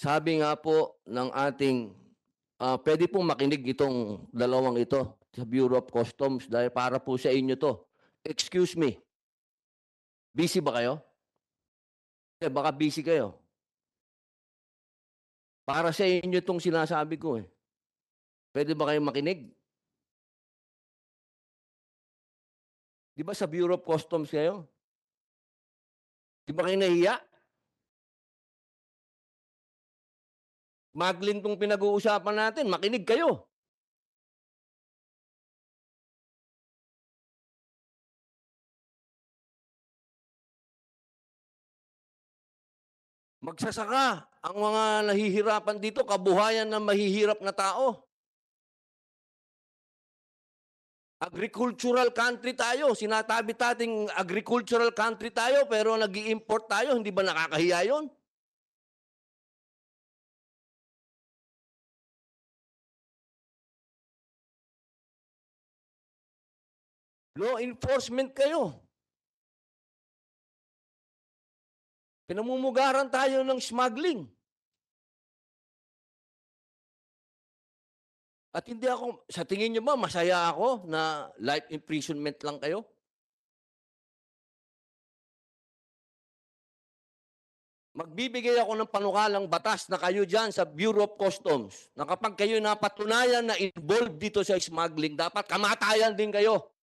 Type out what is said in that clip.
Sabi nga po ng ating, ah, pwede pong makinig itong dalawang ito sa Bureau of Customs dahil para po sa inyo to. Excuse me. Busy ba kayo? Eh, baka busy kayo. Para sa inyo itong sinasabi ko eh. Pwede ba kayo makinig? Di ba sa Bureau of Customs kayo? Di ba kayo nahiya? Smuggling tong pinag-uusapan natin, makinig kayo. Magsasaka ang mga nahihirapan dito, kabuhayan ng mahihirap na tao. Agricultural country tayo. Sinatabi tating agricultural country tayo pero nag import tayo. Hindi ba nakakahiya yun? Law enforcement kayo. Pinamumugaran tayo ng smuggling. At hindi ako, sa tingin niyo ba, masaya ako na life imprisonment lang kayo? Magbibigay ako ng panukalang batas na kayo dyan sa Bureau of Customs na kapag kayo napatunayan na involved dito sa smuggling, dapat kamatayan din kayo.